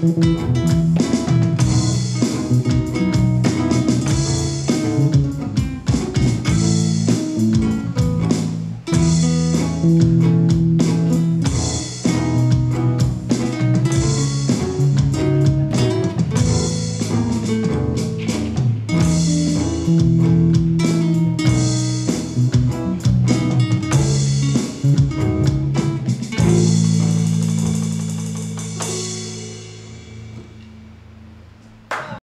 Música